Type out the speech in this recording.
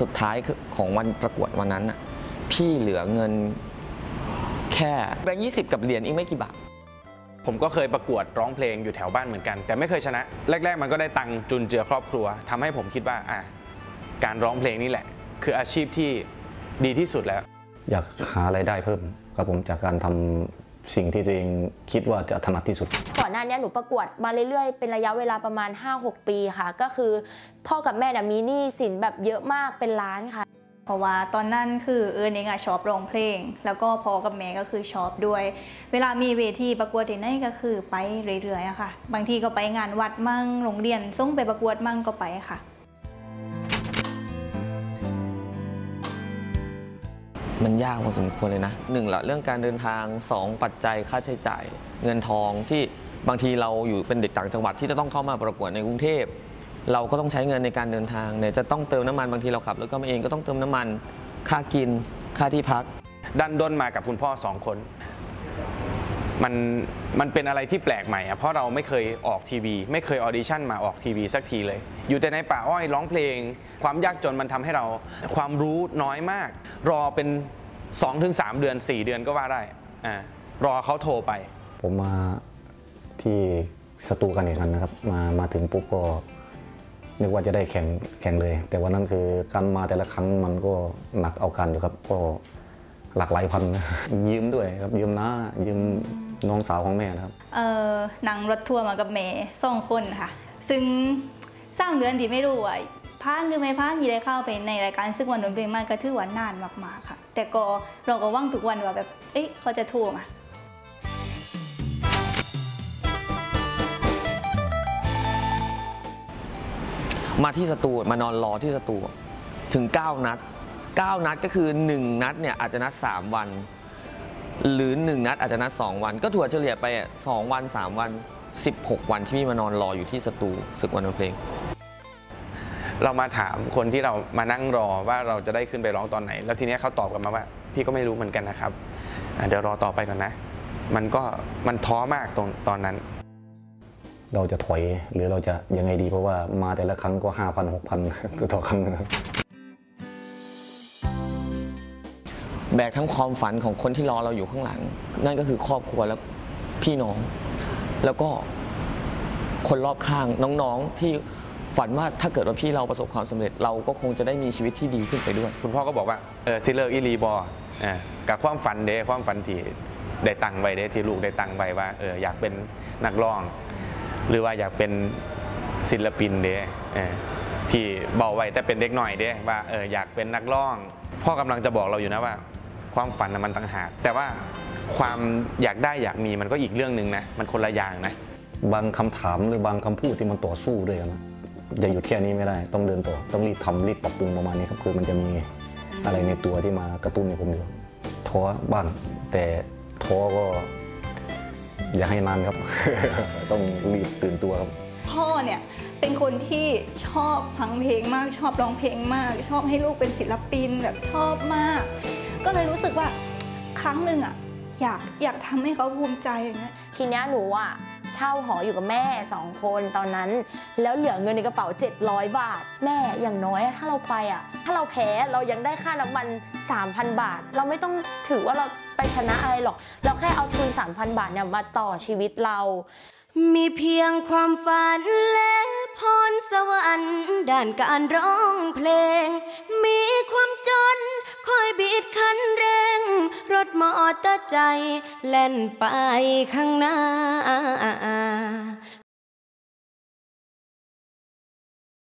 สุดท้ายคือของวันประกวดวันนั้นน่ะพี่เหลือเงินแค่แบงค์ยี่สิบกับเหรียญอีกไม่กี่บาทผมก็เคยประกวดร้องเพลงอยู่แถวบ้านเหมือนกัน แต่ไม่เคยชนะ แรก ๆ มันก็ได้ตังค์จุนเจือครอบครัวทำให้ผมคิดว่าอะการร้องเพลงนี่แหละ คืออาชีพที่ดีที่สุดแล้ว อยากหารายได้เพิ่มครับผมจากการทำ สิ่งที่ตัวเองคิดว่าจะถนัดที่สุด ก่อนหน้านี้หนูประกวดมาเรื่อยๆ เป็นระยะเวลาประมาณ 5-6 ปีค่ะ ก็คือพ่อกับแม่น่ะมีหนี้สินแบบเยอะมากเป็นล้านค่ะ เพราะว่าตอนนั้นคือเอิญเองอะชอบร้องเพลง แล้วก็พอกับแม่ก็คือชอบด้วย เวลามีเวทีประกวดที่ไหนก็คือไปเรื่อยๆอะค่ะ บางทีก็ไปงานวัดมั่งโรงเรียนส่งไปประกวดมั่งก็ไปค่ะ มันยากพอสมควรเลยนะหนึ่งละเรื่องการเดินทางสองปัจจัยค่าใช้จ่าย เงินทองที่บางทีเราอยู่เป็นเด็กต่างจังหวัดที่จะต้องเข้ามาประกวดในกรุงเทพ เราก็ต้องใช้เงินในการเดินทางเนี่ยจะต้องเติมน้ำมันบางทีเราขับแล้วก็มาเองก็ต้องเติมน้ำมัน ค่ากิน ค่าที่พัก ดันด้นมากับคุณพ่อสองคน มันมันเป็นอะไรที่แปลกใหม่อะเพราะเราไม่เคยออกทีวี ไม่เคยออดิชั่นมาออกทีวีสักทีเลย อยู่แต่ในป่าอ้อยร้องเพลง ความยากจนมันทำให้เราความรู้น้อยมาก รอเป็น 2-3 เดือน 4 เดือนก็ว่าได้อ่ารอเขาโทรไป ผมมาที่สตูกันอีกครั้งนะครับ มามาถึงปุ๊บก็นึกว่าจะได้แข่งแข่งเลย แต่วันนั้นคือการมาแต่ละครั้งมันก็หนักเอากันอยู่ครับก็หลักหลายพันยืมด้วยครับยืมน้ายืม น้องสาวของแม่นะครับ เอ่อนั่งรถทัวร์มากับแม่สองคนค่ะ ซึ่งสร้างเดือนที่ไม่รู้ว่าพานหรือไม่พานยีได้เข้าไปในรายการซึ่งวันดนตรีมันก็ถือว่านานมากๆค่ะ แต่ก็เราก็หว่างทุกวันว่าแบบเอ๊ะเขาจะโทรมามาที่สตูมานอนรอที่สตูถึง 9 นัด 9 นัดก็คือ 1 นัดเนี่ยอาจจะนัด 3 วัน หรือ 1 นัดอาจจะนัด 2 วัน ก็ถั่วเฉลี่ยไปอะ2วัน 3 วัน 16 วันที่พี่มานอนรออยู่ที่สตูศึกวันดนเพลง เรามาถามคนที่เรามานั่งรอว่าเราจะได้ขึ้นไปร้องตอนไหน แล้วทีเนี้ยเขาตอบกลับมาว่า พี่ก็ไม่รู้เหมือนกันนะครับอะเดี๋ยวรอต่อไปก่อนนะ มันก็มันท้อมากตรงตอนนั้น เราจะถอยหรือเราจะยังไงดีเพราะว่ามาแต่ละครั้งก็ 5 0 0 0 6 0 0ต่อครั้งนะครับ แบกทั้งความฝันของคนที่รอเราอยู่ข้างหลัง นั่นก็คือครอบครัวและพี่น้อง แล้วก็คนรอบข้างน้องๆที่ฝันว่าถ้าเกิดว่าพี่เราประสบความสำเร็จเราก็คงจะได้มีชีวิตที่ดีขึ้นไปด้วย คุณพ่อก็บอกว่าเออซิเลอร์อีรีบออ่ากับความฝันเด้ความฝันที่ได้ตังไว้เด้ที่ลูกได้ตังไว้ว่าเอออยากเป็นนักร้อง หรือว่าอยากเป็นศิลปินเด้ที่เบาไว้แต่เป็นเด็กหน่อยเด้ว่าเอออยากเป็นนักร้อง พ่อกำลังจะบอกเราอยู่นะว่า ความฝันนะมันต่างหากแต่ว่าความอยากได้อยากมีมันก็อีกเรื่องหนึ่งนะมันคนละอย่างนะบางคำถามหรือบางคำพูดที่มันต่อสู้ด้วยกันนะอย่าหยุดแค่นี้ไม่ได้ต้องเดินต่อต้องรีบทำรีบปรับปรุงประมาณนี้ครับคือมันจะมีอะไรในตัวที่มากระตุ้นในผมอยู่ท้อบ้างแต่ท้อก็อย่าให้นานครับ ต้องรีบตื่นตัวครับ พ่อเนี่ยเป็นคนที่ชอบฟังเพลงมาก ชอบร้องเพลงมาก ชอบให้ลูกเป็นศิลปินแบบชอบมาก ก็เลยรู้สึกว่าครั้งหนึ่งอะอยากอยากทำให้เขาภูมิใจอย่างเงี้ยทีเนี้ยหนูอะเช่าหออยู่กับแม่สองคนตอนนั้น แล้วเหลือเงินในกระเป๋า 700 บาท แม่อย่างน้อยถ้าเราไปอะ ถ้าเราแพ้เรายังได้ค่าน้ำมัน 3,000 บาท เราไม่ต้องถือว่าเราไปชนะอะไรหรอก เราแค่เอาทุน 3,000 บาทเนี่ยมาต่อชีวิตเรา มีเพียงความฝันและพรสวรรค์ด้านการร้องเพลง ถมอเตอร์ใจ แล่นไปข้างหน้า